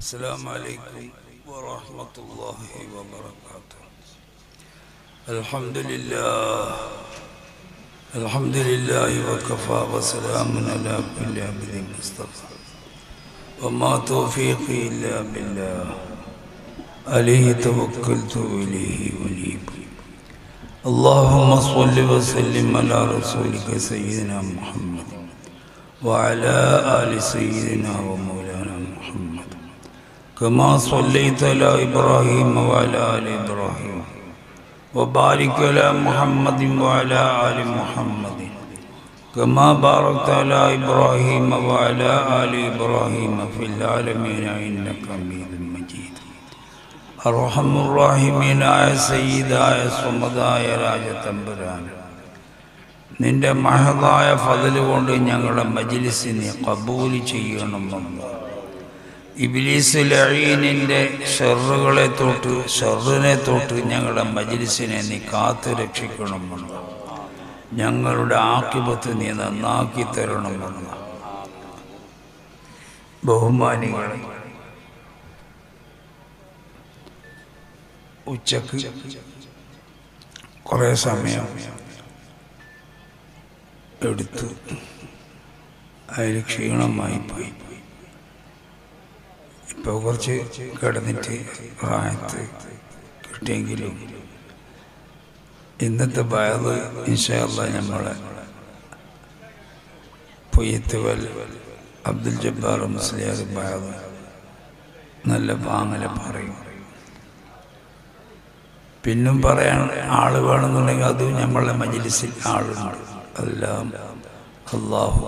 السلام عليكم ورحمة الله وبركاته. الحمد لله الحمد لله وكفى وسلام على كل عبد مصطفى. وما توفيقي إلا بالله عليه توكلت وإليه أنيب. اللهم صل وسلم على رسولك سيدنا محمد وعلى آل سيدنا ومولانا محمد كما صليت على إبراهيم وعلى آل إبراهيم وبارك على محمد وعلى آل محمد كما باركت على إبراهيم وعلى آل إبراهيم في العالمين إنك حميد مجيد അർഹം റാഹിമീനായ സയ്യിദായ സ്വമതായ രാജതമ്പുരാൻ നിന്റെ മഹതായ ഫതില് കൊണ്ട് ഞങ്ങളുടെ മജിലിസിനെ കബൂൽ ചെയ്യണമെന്ന് ഇബിലീസ് ലഴീനിന്റെ ഷെറുകളെ തൊട്ട് ഷെറിനെ തൊട്ട് ഞങ്ങളുടെ മജിലിസിനെ നീ കാത്തു രക്ഷിക്കണമെന്ന്. ഞങ്ങളുടെ ആക്കിപത്ത് നീ നന്നാക്കി തരണമെന്ന്. ബഹുമാനികളെ ഉച്ചയ്ക്ക് കുറേ സമയം എടുത്തു. അതിൽ ക്ഷീണമായി പോയി. ഇപ്പോൾ കുറച്ച് കിടന്നിട്ട് പ്രായത്ത് കിട്ടിയെങ്കിലും ഇന്നത്തെ ബായത് ഇൻഷാല്ല നമ്മളെ പൊയ്യത്തുവൽ അബ്ദുൽ ജബ്ബാർ മുസ്ലിയാർ ബായത് നല്ല പാങ്ങല പറയും. പിന്നും പറയാൻ ആൾ വേണമെന്നുണ്ടെങ്കിൽ അതും നമ്മളെ മജിലിസിൽ ആളുണ്ട്. എല്ലാം അള്ളാഹു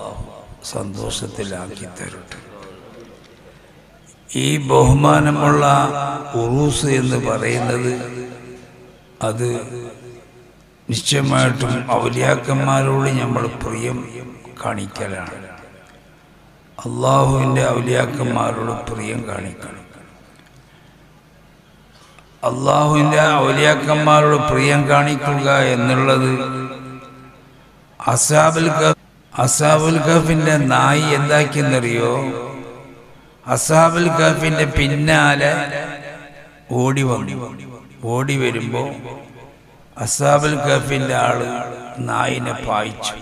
സന്തോഷത്തിലാക്കി തരട്ടെ. ഈ ബഹുമാനമുള്ള ഉറൂസ് എന്ന് പറയുന്നത് അത് നിശ്ചയമായിട്ടും ഔലിയാക്കന്മാരോട് നമ്മൾ പ്രിയം കാണിക്കലാണ്. അള്ളാഹുവിന്റെ ഔലിയാക്കന്മാരോട് പ്രിയം കാണിക്കണം. അള്ളാഹുവിന്റെ ഔലിയാക്കന്മാരോട് പ്രിയം കാണിക്കുക എന്നുള്ളത് അസാബുൽ കഫ് അസാബുൽ കഫിന്റെ നായി എന്താക്കിയെന്നറിയോ? അസാബുൽ കഫിന്റെ പിന്നാലെ ഓടി ഓടി വരുമ്പോൾ അസാബുൽ കഫിന്റെ ആൾ നായിനെ പായിച്ചു.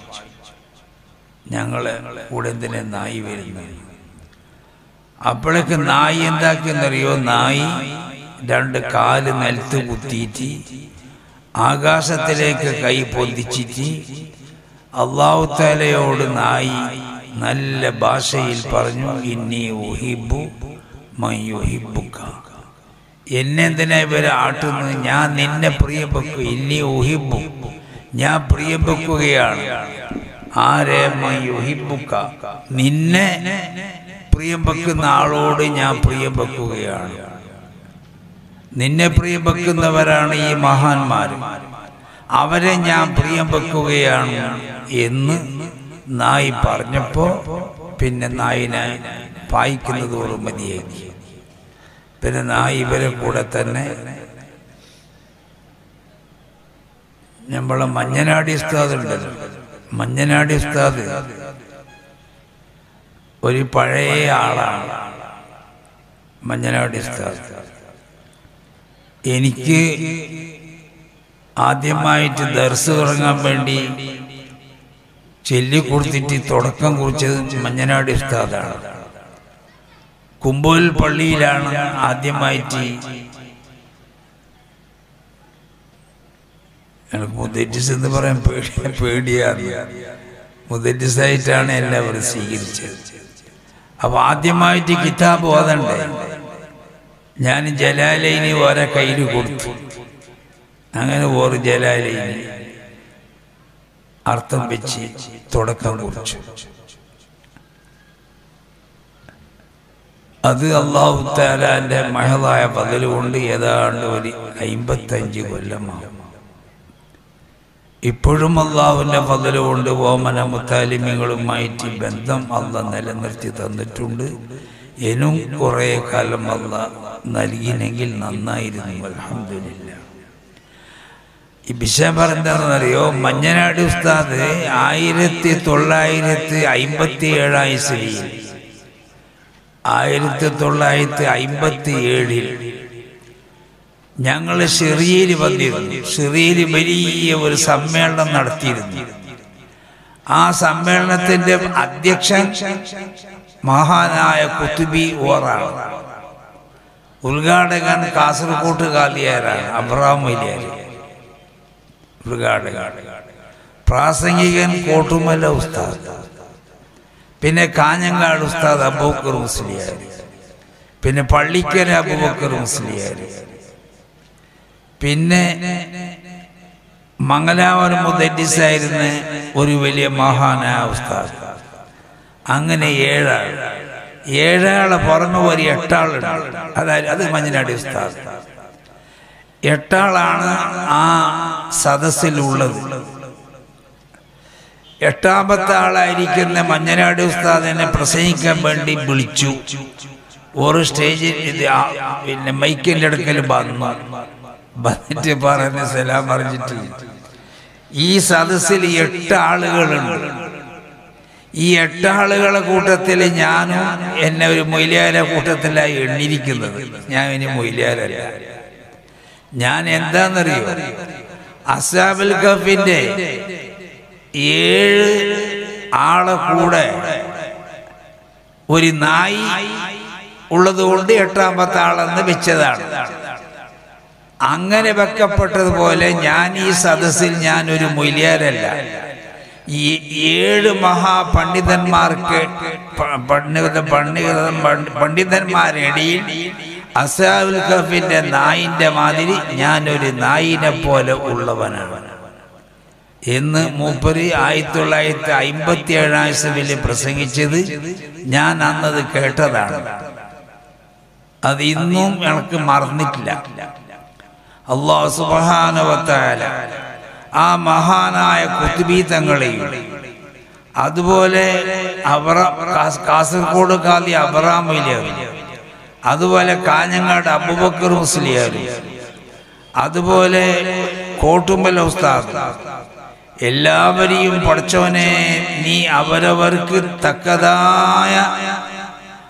ഞങ്ങളെ കൂടെ നായി വരുന്നത്? അപ്പോഴേക്ക് നായി എന്താക്കിയെന്നറിയോ? നായി രണ്ട് കാൽ നിലത്ത് കുത്തിയിട്ട് ആകാശത്തിലേക്ക് കൈ പൊന്തിച്ചിട്ട് അള്ളാഹുത്താലയോട് നായി നല്ല ഭാഷയിൽ പറഞ്ഞു ഇന്നി ഉഹിബു മയുഹിബുക്ക എന്നെ എന്തിനാ ഇവരെ ആട്ടുന്നത്? ഞാൻ നിന്നെ പ്രിയപ്പെക്കു ഇന്നി ഉഹിബു. ഞാൻ പ്രിയപ്പെക്കുകയാണ്. ആരെ? മയുഹിബുക്ക നിന്നെ പ്രിയപ്പെക്കുന്ന ആളോട് ഞാൻ പ്രിയപ്പെക്കുകയാണ്. നിന്നെ പ്രിയപ്പെക്കുന്നവരാണ് ഈ മഹാന്മാർ അവരെ ഞാൻ പ്രിയം വെക്കുകയാണ് എന്ന് നായി പറഞ്ഞപ്പോ പിന്നെ നായിനെ പായിക്കുന്നത് മതിയായി. പിന്നെ നായി ഇവരെ കൂടെ തന്നെ നമ്മളെ മഞ്ഞനാടി ഉസ്താദ് ഉണ്ടല്ലോ മഞ്ഞനാടി ഉസ്താദ് ഒരു പഴയ ആളാണ്. മഞ്ഞനാടി ഉസ്താദ്. എനിക്ക് ആദ്യമായിട്ട് ദർസ് തുടങ്ങാൻ വേണ്ടി ചൊല്ലിക്കൊടുത്തിട്ട് തുടക്കം കുറിച്ചത് മഞ്ഞനാട് ഉസ്താദാണ്. കുമ്പോൽ പള്ളിയിലാണ് ആദ്യമായിട്ട് എനിക്ക് മുദ്ദറ്റിസ് എന്ന് പറയാൻ പേടി പേടിയാണ്. ആയിട്ടാണ് എല്ലാവരും സ്വീകരിച്ചത്. അപ്പൊ ആദ്യമായിട്ട് കിതാബ് ഓതണ്ടേ? ഞാൻ ജലാലയിന് ഓരോ കയ്യിൽ കൊടുത്തു. അങ്ങനെ ഓറ് ജലാലയിന് അർത്ഥം വെച്ച് തുടക്കം കുറിച്ചു. അത് അള്ളാഹു താലാന്റെ മഹതായ കൊണ്ട് ഏതാണ്ട് ഒരു അയിമ്പത്തഞ്ച് കൊല്ലമാണ് ഇപ്പോഴും അള്ളാഹുവിന്റെ കൊണ്ട് ഓമന മുത്താലിമികളുമായിട്ട് ബന്ധം അള്ള നിലനിർത്തി തന്നിട്ടുണ്ട്. എനും കുറേ കാലം അല്ല നൽകിനെങ്കിൽ നന്നായിരുന്നു. അലഹമില്ല ഈ വിഷയം പറഞ്ഞെന്നറിയോ മഞ്ഞനാട് ഉസ്താദ് ആയിരത്തി തൊള്ളായിരത്തി അയിമ്പത്തി ഏഴായി സ്ഥിതി ആയിരത്തി തൊള്ളായിരത്തി അയിമ്പത്തി ഏഴിൽ ഞങ്ങൾ ഷിറിയയിൽ വന്നിരുന്നു. ഷിറിയയിൽ വലിയ ഒരു സമ്മേളനം നടത്തിയിരുന്നു. ആ സമ്മേളനത്തിന്റെ അധ്യക്ഷൻ മഹാനായ കുത്തുബി ഓറാണ്. ഉദ്ഘാടകൻ കാസർകോട്ട് കാലിയാരാണ് അബ്രാം ഉദ്ഘാടകൻ പ്രാസംഗികൻ കോട്ടുമല ഉസ്താദ്. പിന്നെ കാഞ്ഞങ്ങാട് ഉസ്താദ് അബൂക്കർ മുസ്ലിയാർ പിന്നെ പള്ളിക്കര അബൂബക്കർ മുസ്ലിയാർ പിന്നെ മംഗലാപുരം മുദ്ദിസായിരുന്ന ഒരു വലിയ മഹാനായ ഉസ്താദ്. അങ്ങനെ ഏഴാൾ. ഏഴാളെ പറഞ്ഞു ഒരു എട്ടാളുണ്ട്. അതായത് അത് മഞ്ഞനാടി ഉസ്താദ്. എട്ടാളാണ് ആ സദസ്സിലുള്ളത്. എട്ടാമത്തെ ആളായിരിക്കുന്ന മഞ്ഞനാട് ഉസ്താദിനെ പ്രസംഗിക്കാൻ വേണ്ടി വിളിച്ചു. ഒരു സ്റ്റേജിൽ പിന്നെ മൈക്കിന്റെ അടുക്കൽ വന്നു. വന്നിട്ട് പറഞ്ഞ് സലാം പറഞ്ഞിട്ട്. ഈ സദസ്സിൽ എട്ട് ആളുകളുണ്ട്. ഈ എട്ടാളുകളെ കൂട്ടത്തിൽ ഞാനും എന്നെ ഒരു മൊയിലാര കൂട്ടത്തിലായി എണ്ണിരിക്കുന്നത്. ഞാൻ ഇനി മൊയിലാരല്ല ഞാൻ എന്താണെന്നറിയോ അസാബുൽ കഫിന്റെ ഏഴ് ആളെ കൂടെ ഒരു നായി ഉള്ളത് കൊണ്ട് എട്ടാമത്തെ ആളെന്ന് വെച്ചതാണ്. അങ്ങനെ വെക്കപ്പെട്ടതുപോലെ ഞാൻ ഈ സദസ്സിൽ ഞാൻ ഒരു മൊയ്ലിയാരല്ല. ഈ ഏഴ് മഹാപണ്ഡിതന്മാർക്ക് പണ്ഡിത പണ്ഡിത പണ്ഡിതന്മാരിടയിൽ അസാബുൽ കഫിന്റെ നായിന്റെ മാതിരി ഞാനൊരു നായിനെ പോലെ ഉള്ളവനാണ്. എന്ന് മൂപ്പര് ആയിരത്തി തൊള്ളായിരത്തി അമ്പത്തി ഏഴാം പ്രസംഗിച്ചത് ഞാൻ അന്നത് കേട്ടതാണ്. അത് ഇന്നും എനിക്ക് മറന്നിട്ടില്ല. അള്ളാഹു സുബാനവത്തായ ആ മഹാനായ കുത്തുബി തങ്ങളെയും അതുപോലെ കാസ്- കാസർഗോഡ് കാലി അബ്രാമിലെ അതുപോലെ കാഞ്ഞങ്ങാട് അബുബക്കർ മുസ്ലിയാരും അതുപോലെ കോട്ടുമ്പൽ ഉസ്താദ്. എല്ലാവരെയും പഠിച്ചവനെ നീ അവരവർക്ക് തക്കതായ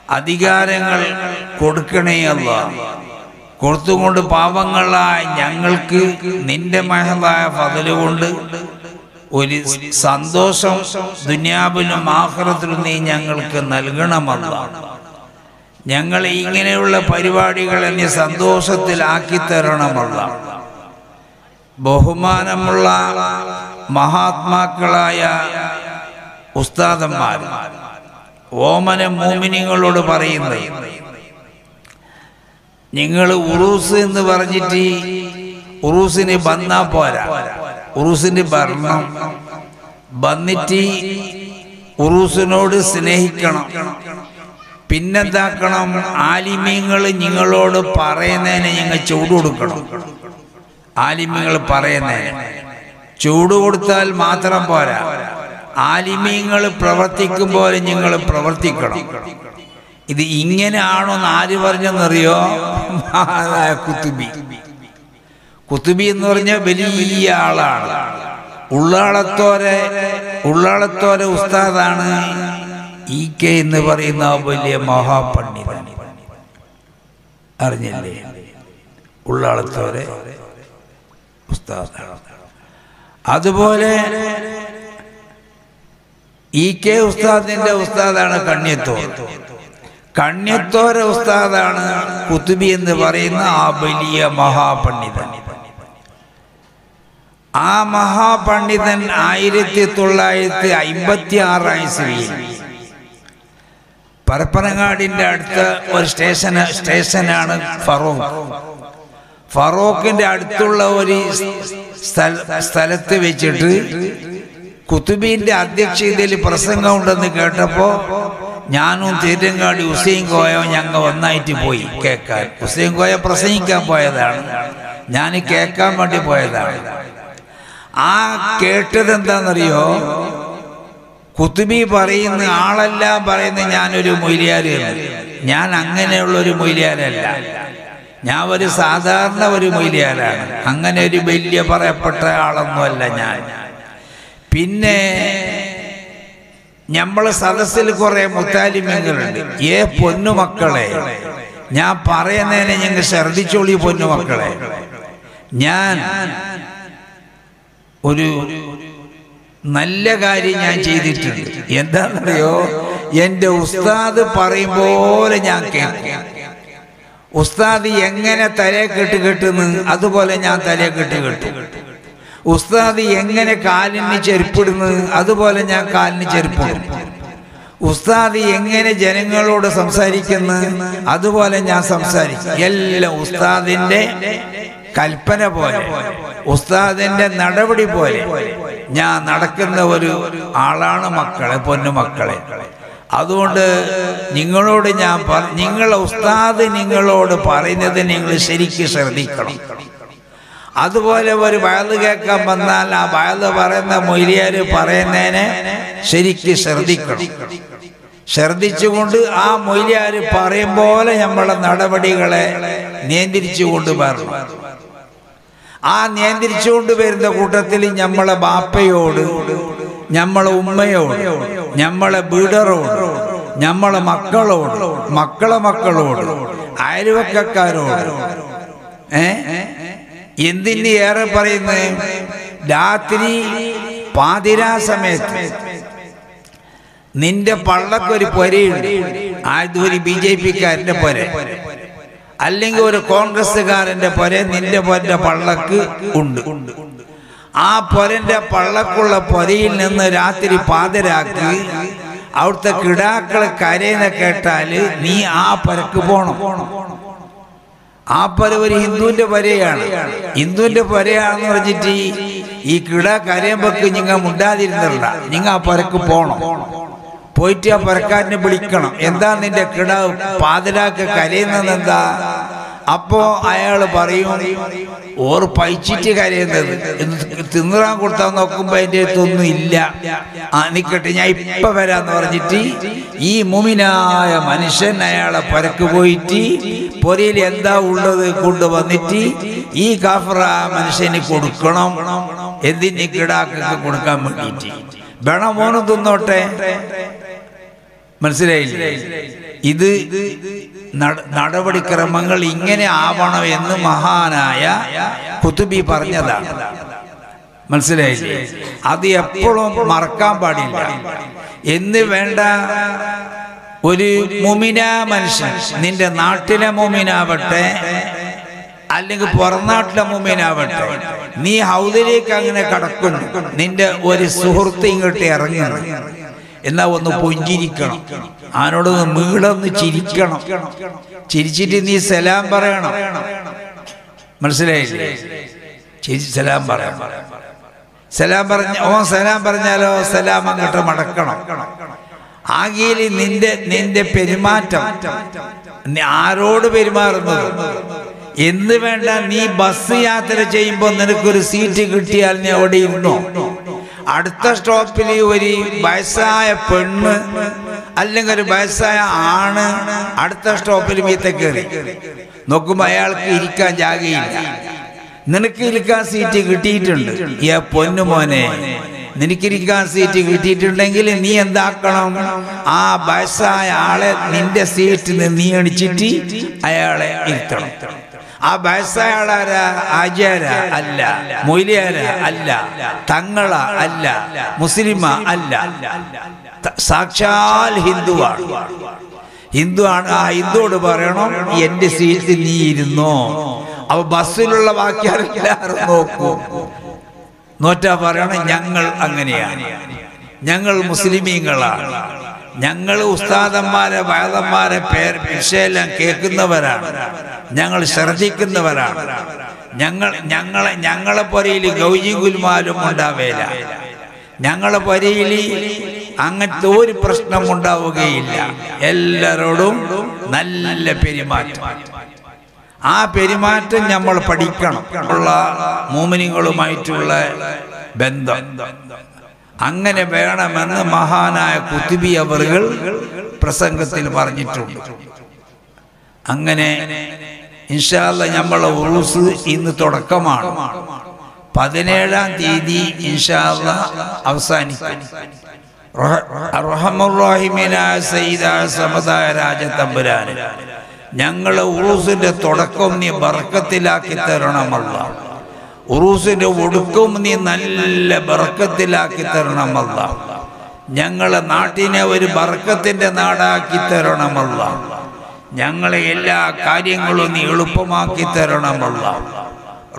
അധികാരങ്ങൾ കൊടുക്കണേ അല്ല. കൊടുത്തുകൊണ്ട് പാപങ്ങളായ ഞങ്ങൾക്ക് നിന്റെ മഹതായ ഫതലുകൊണ്ട് ഒരു സന്തോഷം ദുന്യാബിനും ആഹ്റത്തിലും നീ ഞങ്ങൾക്ക് നൽകണമല്ല. ഞങ്ങളെ ഇങ്ങനെയുള്ള പരിപാടികളെ നീ സന്തോഷത്തിലാക്കി തരണമല്ല ബഹുമാനമുള്ള മഹാത്മാക്കളായ ഉസ്താദന്മാർ ഓമന മോമിനിങ്ങളോട് പറയുന്നത് നിങ്ങൾ ഉറൂസ് എന്ന് പറഞ്ഞിട്ട് ഉറൂസിന് വന്നാ പോരാ. ഉറൂസിന് ഭരണം. വന്നിട്ട് ഉറൂസിനോട് സ്നേഹിക്കണം. പിന്നെന്താക്കണം? ആലിമ്യങ്ങൾ നിങ്ങളോട് പറയുന്നതിന് നിങ്ങൾ ചൂട് കൊടുക്കണം. ആലിമ്യങ്ങൾ പറയുന്നതിന്. ചൂട് കൊടുത്താൽ മാത്രം പോരാ. ആലിമ്യങ്ങൾ പ്രവർത്തിക്കുമ്പോൾ നിങ്ങൾ പ്രവർത്തിക്കണം. ഇത് ഇങ്ങനെയാണോ എന്ന് ആര് പറഞ്ഞെന്നറിയോ കുത്തുബി. കുത്തുബി എന്ന് പറഞ്ഞ വലിയ ആളാണ്. ഉള്ളാളത്തോരെ ഉള്ളാളത്തോരെ ഉസ്താദാണ്. ഇ കെ എന്ന് പറയുന്ന വലിയ മഹാപണ്ഡിതൻ. അറിഞ്ഞില്ലേ? ഉള്ളാളത്തോരെ അതുപോലെ ഇ കെ ഉസ്താദിന്റെ ഉസ്താദാണ് കണ്യത്തോർ. കണ്യത്തോര ഉസ്താദാണ് കുത്തുബി എന്ന് പറയുന്ന ആ വലിയ മഹാപണ്ഡിതൻ. ആ മഹാപണ്ഡിതൻ ആയിരത്തി തൊള്ളായിരത്തി അമ്പത്തി ആറായി ഇസ്വിയിൽ പരപ്പനങ്ങാടിന്റെ അടുത്ത് ഒരു സ്റ്റേഷൻ സ്റ്റേഷനാണ് ഫറൂഖ്. ഫറൂഖിന്റെ അടുത്തുള്ള ഒരു സ്ഥലത്ത് വെച്ചിട്ട് കുത്തുബീന്റെ അധ്യക്ഷതയിൽ പ്രസംഗം ഉണ്ടെന്ന് കേട്ടപ്പോ ഞാനും തീരങ്ങാടി ഹുസൈൻ കോയോ ഞങ്ങൾ ഒന്നായിട്ട് പോയി കേൾക്കാൻ. ഹുസൈൻ കോയ പ്രസംഗിക്കാൻ പോയതാണ്. ഞാൻ കേൾക്കാൻ വേണ്ടി പോയതാണ്. ആ കേട്ടത് എന്താണെന്നറിയോ കുത്തുബി പറയുന്ന ആളല്ല പറയുന്ന ഞാനൊരു മൊയ്ലിയാര് ഞാൻ അങ്ങനെയുള്ള ഒരു മൊയ്ലിയാരല്ല ഞാൻ ഒരു സാധാരണ ഒരു മൊയ്ലിയാലാണ് അങ്ങനെ ഒരു വലിയ പറയപ്പെട്ട ആളൊന്നുമല്ല ഞാൻ. പിന്നെ നമ്മൾ സദസ്സിൽ കുറെ മുത്താലിമ്യങ്ങളുണ്ട്. ഏ പൊന്നുമക്കളെ ഞാൻ പറയുന്നതിനെ ഞങ്ങൾ ശ്രദ്ധിച്ചോളി പൊന്നുമക്കളെ ഞാൻ ഒരു നല്ല കാര്യം ഞാൻ ചെയ്തിട്ടുണ്ട്. എന്താണെന്നറിയോ? എന്റെ ഉസ്താദ് പറയും പോലെ ഞാൻ കേൾക്കും. ഉസ്താദ് എങ്ങനെ തലയെ കെട്ട് കെട്ടുന്നു? അതുപോലെ ഞാൻ തലയെ കെട്ട്. കെട്ടും ഉസ്താദ് എങ്ങനെ കാലിന് ചെരുപ്പിടുന്നു? അതുപോലെ ഞാൻ കാലിന് ചെരുപ്പിടും. ഉസ്താദ് എങ്ങനെ ജനങ്ങളോട് സംസാരിക്കുന്നു? അതുപോലെ ഞാൻ സംസാരിക്കും. എല്ലാം ഉസ്താദിന്റെ കൽപ്പന പോലെ ഉസ്താദിന്റെ നടപടി പോലെ ഞാൻ നടക്കുന്ന ഒരു ആളാണ് മക്കളെ പൊന്നുമക്കളെ അതുകൊണ്ട് നിങ്ങളോട് ഞാൻ നിങ്ങൾ ഉസ്താദ് നിങ്ങളോട് പറയുന്നത് നിങ്ങൾ ശരിക്കും ശ്രദ്ധിക്കണം. അതുപോലെ ഒരു വയത് കേൾക്കാൻ വന്നാൽ ആ വയത് പറയുന്ന മൊയ്ലിയാര് പറയുന്നതിനെ ശരിക്ക് ശ്രദ്ധിക്കണം. ശ്രദ്ധിച്ചുകൊണ്ട് ആ മൊയ്ലിയാര് പറയും പോലെ നമ്മളെ നടപടികളെ നിയന്ത്രിച്ചുകൊണ്ട് വരണം. ആ നിയന്ത്രിച്ചുകൊണ്ട് വരുന്ന കൂട്ടത്തിൽ നമ്മളെ ബാപ്പയോട് നമ്മളെ ഉമ്മയോട് നമ്മളെ ബീഡറോട് നമ്മളെ മക്കളോട് മക്കളെ മക്കളോട് അയൽവക്കക്കാരോട്. ഏ? എന്തിന് ഏറെ പറയുന്നത് രാത്രി പാതിരാ സമയത്ത് നിന്റെ പള്ളക്കൊരു പൊരയുണ്ട്. ആദ്യം ബി ജെ പിക്കാരന്റെ പൊര. അല്ലെങ്കിൽ ഒരു കോൺഗ്രസ്സുകാരന്റെ പൊര നിന്റെ പൊരന്റെ പള്ളക്ക് ഉണ്ട്. ആ പൊരന്റെ പള്ളക്കുള്ള പൊരയിൽ നിന്ന് രാത്രി പാതിരാക്കി അവിടുത്തെ കിടാക്കളെ കരയെന്ന് കേട്ടാൽ നീ ആ പരക്ക് പോണം. ആ പര ഒരു ഹിന്ദുവിന്റെ പരയാണ്. ഹിന്ദുവിന്റെ പരയാണെന്ന് പറഞ്ഞിട്ട് ഈ കിട കരയുമ്പക്ക് നിങ്ങ മുണ്ടാതിരുന്നില്ല നിങ്ങൾ ആ പരക്ക് പോണം. പോയിട്ട് ആ പരക്കാരനെ വിളിക്കണം. എന്താ നിന്റെ കിട പാതിരാക്ക് കരയുന്നത് എന്താ? അപ്പോ അയാൾ പറയും ഓർ പൈച്ചിട്ട് കരയുന്നത്. തിന്നറാൻ കൊടുത്താൽ നോക്കുമ്പോ അതിന്റെ അടുത്തൊന്നും ഇല്ല. ആ നിക്കട്ടെ ഞാൻ ഇപ്പൊ വരാന്ന് പറഞ്ഞിട്ട് ഈ മുമിനായ മനുഷ്യൻ അയാളെ പരക്ക് പോയിട്ട് പൊരയിൽ എന്താ ഉള്ളത് കൊണ്ടുവന്നിട്ട് ഈ കാഫറ മനുഷ്യന് കൊടുക്കണം. എന്തിന് കിടാക്കൊക്കെ കൊടുക്കാൻ വേണ്ടിയിട്ട്? വേണം മോനും തിന്നോട്ടെ. മനസ്സിലായില്ലേ? ഇത് നടപടിക്രമങ്ങൾ ഇങ്ങനെ ആവണം എന്ന് മഹാനായ കുത്തുബി പറഞ്ഞതാണ്. മനസ്സിലായില്ലേ? അത് എപ്പോഴും മറക്കാൻ പാടില്ല. എന്ന് വേണ്ട ഒരു മുമിന മനുഷ്യൻ നിന്റെ നാട്ടിലെ മുമിനാവട്ടെ അല്ലെങ്കിൽ പുറനാട്ടിലെ മുമിനാവട്ടെ നീ ഹൗദിലേക്ക് അങ്ങനെ കടക്കുന്നു. നിന്റെ ഒരു സുഹൃത്ത് ഇങ്ങോട്ട് ഇറങ്ങുന്നു. എന്നാ ഒന്ന് പുഞ്ചിരിക്കണം. ആനോട് മീളൊന്ന് ചിരിക്കണം. ചിരിച്ചിട്ട് നീ സലാം പറയണം. മനസ്സിലായില്ലേ? ചിരി സലാം പറയാം സലാം പറഞ്ഞ ഓ സലാം പറഞ്ഞാലോ സലാം അങ്ങോട്ട് മടക്കണം. ആകെയിൽ നിന്റെ നിന്റെ പെരുമാറ്റം. ആരോട് പെരുമാറുന്നത്? എന്ന് വേണ്ട നീ ബസ് യാത്ര ചെയ്യുമ്പോൾ നിനക്കൊരു സീറ്റ് കിട്ടിയാൽ നീ അവിടെ ഇരുന്നോ? അടുത്ത സ്റ്റോപ്പിൽ ഒരു വയസ്സായ പെണ്ണ് അല്ലെങ്കിൽ ഒരു വയസ്സായ ആണ് അടുത്ത സ്റ്റോപ്പിൽ മീത്ത കയറി. നോക്കുമ്പോ അയാൾക്ക് ഇരിക്കാൻ ജാഗയില്ല. നിനക്ക് ഇരിക്കാൻ സീറ്റ് കിട്ടിയിട്ടുണ്ട്. ഏ പൊന്നു മോനെ നിനക്കിരിക്കാൻ സീറ്റ് കിട്ടിയിട്ടുണ്ടെങ്കിൽ നീ എന്താക്കണം? ആ വയസ്സായ ആളെ നിന്റെ സീറ്റിൽ നീ അണിച്ചിട്ട് അയാളെ ഇരുത്തണം. ആ വയസ്സായ ആളാര ആചാര അല്ല. മൊയ്ലിയാര അല്ല. തങ്ങള അല്ല. മുസ്ലിമ അല്ല. സാക്ഷാൽ ഹിന്ദുവാണ്. ഹിന്ദു ആണ്. ആ ഹിന്ദുവോട് പറയണം എന്റെ സീറ്റിൽ നീ ഇരുന്നോ? അപ്പൊ ബസ്സിലുള്ള ബാക്കിയാരെല്ലാവരും നോക്കൂ. നോറ്റാ പറയണം ഞങ്ങൾ അങ്ങനെയാണ്. ഞങ്ങൾ മുസ്ലിമീങ്ങളാണ്. ഞങ്ങൾ ഉസ്താദന്മാരെ വയതന്മാരെ പേര് വിഷയെല്ലാം കേൾക്കുന്നവരാണ്. ഞങ്ങൾ ശ്രദ്ധിക്കുന്നവരാണ്. ഞങ്ങൾ ഞങ്ങളെ ഞങ്ങളെ പൊരയിൽ ഗൗജി ഗുൽമാലും ഉണ്ടാവേല. ഞങ്ങളെ പൊരയിൽ അങ്ങനത്തെ ഒരു പ്രശ്നം ഉണ്ടാവുകയില്ല. എല്ലാവരോടും നല്ല പെരുമാറ്റം. ആ പെരുമാറ്റം നമ്മൾ പഠിക്കണം. ഉള്ള മൂമിനികളുമായിട്ടുള്ള ബന്ധം. അങ്ങനെ വേണമെന്ന് മഹാനായ കുത്തുബി അവറുകൾ പ്രസംഗത്തിൽ പറഞ്ഞിട്ടുണ്ട്. അങ്ങനെ ഇൻഷാല്ല നമ്മളെ ഉറൂസ് ഇന്ന് തുടക്കമാണ്. പതിനേഴാം തീയതി ഇൻഷാല്ല അവസാനിക്കും. റഹമുറാഹിമിനായ സയ്യിദായ സമതായ ഞങ്ങളെ ഉറൂസിന്റെ തുടക്കം നീ ബർക്കത്തിലാക്കി തരണമല്ല. ഉറൂസിന്റെ ഒടുക്കം നീ നല്ല ബർക്കത്തിലാക്കി തരണമല്ല. ഞങ്ങളെ നാട്ടിനെ ഒരു ബർക്കത്തിന്റെ നാടാക്കി തരണമല്ല. ഞങ്ങളെ എല്ലാ കാര്യങ്ങളും നീ എളുപ്പമാക്കി തരണമുള്ള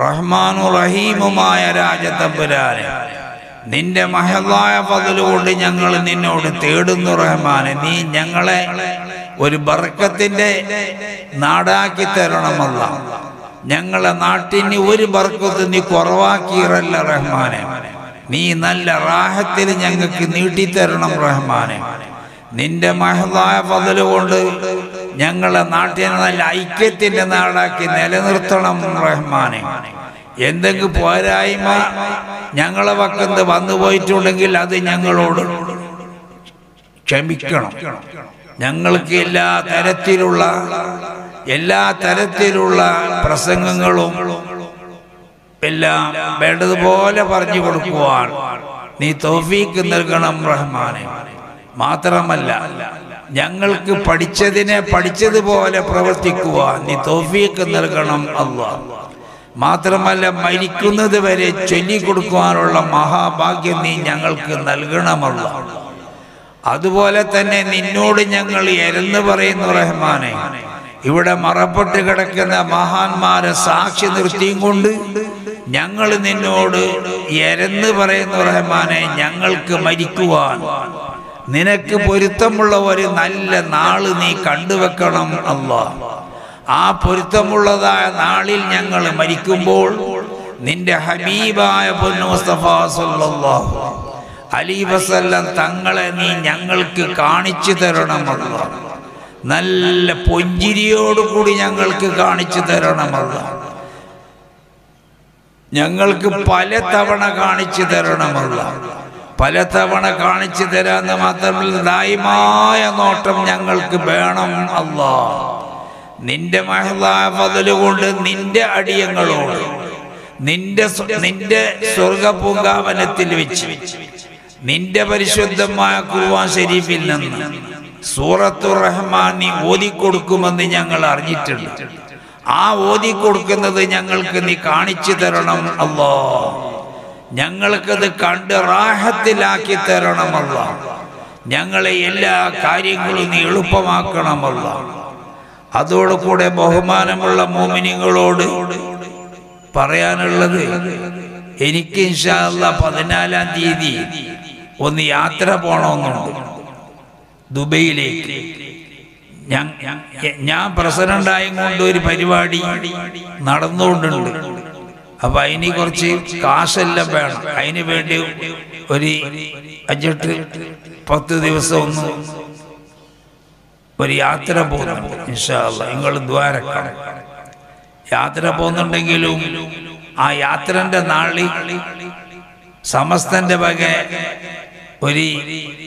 റഹ്മാനു റഹീമുമായ രാജതമ്പുരാനെ നിന്റെ മഹതായ പതിലുകൊണ്ട് ഞങ്ങൾ നിന്നോട് തേടുന്നു റഹ്മാനെ. നീ ഞങ്ങളെ ഒരു ബർക്കത്തിന്റെ നാടാക്കി തരണമല്ല ഞങ്ങളെ നാട്ടിന് ഒരു ബർക്കത്ത് നീ കുറവാക്കിയിറല്ല റഹ്മാനെ. നീ നല്ല റാഹത്തിൽ ഞങ്ങൾക്ക് നീട്ടിത്തരണം റഹ്മാനെ. നിന്റെ മഹതായ പതിൽ കൊണ്ട് ഞങ്ങളെ നാട്ടിനെ നല്ല ഐക്യത്തിന്റെ നാടാക്കി നിലനിർത്തണം റഹ്മാനെ. എന്തെങ്കിലും പോരായ്മ ഞങ്ങളെ വക്കത്ത് വന്നു പോയിട്ടുണ്ടെങ്കിൽ അത് ഞങ്ങളോട് ക്ഷമിക്കണം. ഞങ്ങൾക്ക് എല്ലാ തരത്തിലുള്ള എല്ലാ തരത്തിലുള്ള പ്രസംഗങ്ങളും എല്ലാം വേണ്ടതുപോലെ പറഞ്ഞു കൊടുക്കുവാൻ നീ തോഫീക്ക് നൽകണം റഹ്മാനെ. മാത്രമല്ല ഞങ്ങൾക്ക് പഠിച്ചതിനെ പഠിച്ചതുപോലെ പ്രവർത്തിക്കുവാൻ നീ തോഫീക്ക് നൽകണം അള്ളാഹ് മാത്രമല്ല മരിക്കുന്നത് വരെ ചൊല്ലിക്കൊടുക്കുവാനുള്ള മഹാഭാഗ്യം നീ ഞങ്ങൾക്ക് നൽകണമല്ല അതുപോലെ തന്നെ നിന്നോട് ഞങ്ങൾ എരന്ന് പറയുന്നു റഹ്മാനെ. ഇവിടെ മറപ്പെട്ട് കിടക്കുന്ന മഹാന്മാരെ സാക്ഷി നിർത്തിയും കൊണ്ട് ഞങ്ങൾ നിന്നോട് എരന്ന് പറയുന്നു റഹ്മാനെ ഞങ്ങൾക്ക് മരിക്കുവാൻ നിനക്ക് പൊരുത്തമുള്ള ഒരു നല്ല നാൾ നീ കണ്ടുവെക്കണം അല്ലാ. ആ പൊരുത്തമുള്ളതായ നാളിൽ ഞങ്ങൾ മരിക്കുമ്പോൾ നിന്റെ ഹബീബായ സല്ലല്ലാഹു അലി വസല്ലം തങ്ങളെ നീ ഞങ്ങൾക്ക് കാണിച്ചു തരണമല്ല നല്ല പൊഞ്ചിരിയോടുകൂടി ഞങ്ങൾക്ക് കാണിച്ചു തരണമല്ല ഞങ്ങൾക്ക് പല തവണ കാണിച്ചു തരണമല്ല പല തവണ കാണിച്ചു തരാന്ന് മാത്രമല്ല ദായിമായ നോട്ടം ഞങ്ങൾക്ക് വേണം അല്ലാ. നിന്റെ മഹദായ ഫضൽ കൊണ്ട് നിന്റെ അടിയങ്ങളോട് നിന്റെ നിന്റെ സ്വർഗ പൂങ്കാവനത്തിൽ വെച്ച് നിന്റെ പരിശുദ്ധമായ കുർവാൻ ഷരീഫിൽ നിന്ന് സൂറത്തു റഹ്മാൻ നീ ഓതിക്കൊടുക്കുമെന്ന് ഞങ്ങൾ അറിഞ്ഞിട്ടുണ്ട്. ആ ഓതിക്കൊടുക്കുന്നത് ഞങ്ങൾക്ക് നീ കാണിച്ചു തരണം അല്ലോ. ഞങ്ങൾക്കത് കണ്ട് റാഹത്തിലാക്കി തരണമല്ല. ഞങ്ങളെ എല്ലാ കാര്യങ്ങളും നീ എളുപ്പമാക്കണമല്ല. അതോടുകൂടെ ബഹുമാനമുള്ള മോമിനികളോട് പറയാനുള്ളത് എനിക്ക് ഇൻഷാല്ല പതിനാലാം തീയതി ഒന്ന് യാത്ര പോണമെന്നുണ്ട് ദുബൈയിലേക്ക്. ഞാൻ ഞാൻ പ്രസിഡന്റായും കൊണ്ട് ഒരു പരിപാടി നടന്നുകൊണ്ടുണ്ട്. അപ്പൊ അതിന് കുറച്ച് കാശെല്ലാം വേണം. അതിന് വേണ്ടി ഒരു അഞ്ചെട്ട് പത്ത് ദിവസം ഒന്ന് ഒരു യാത്ര പോകുന്നുണ്ട് നിങ്ങൾ ദ്വാരക്കണം. യാത്ര പോകുന്നുണ്ടെങ്കിലും ആ യാത്രന്റെ നാളി സമസ്തന്റെ വക ഒരു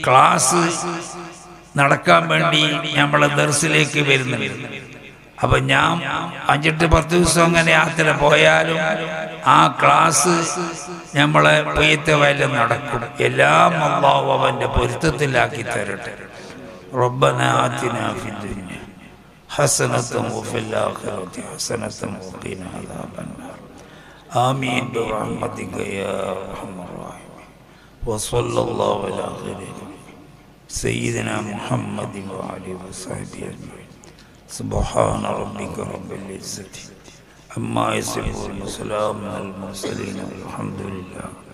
ക്ലാസ് നടക്കാൻ വേണ്ടി നമ്മളെ ദർസിലേക്ക് വരുന്നുണ്ട്. അപ്പൊ ഞാൻ അഞ്ചെട്ട് പത്ത് ദിവസം അങ്ങനെ യാത്ര പോയാലും ആ ക്ലാസ് നമ്മളെ പെയ്ത്ത വയലും നടക്കും എല്ലാം അള്ളാഹു അവന്റെ പൊരുത്തത്തിലാക്കി തരട്ടെ ربنا آتنا في الدنيا حسنة وفي الآخرة حسنة وقنا عذاب النار آمين برحمتك يا أرحم الراحمين وصلى الله على خير سيدنا محمد وعلى وصحبه أجمعين سبحان ربك رب العزة. عما يصفون. وسلام على المرسلين والحمد لله.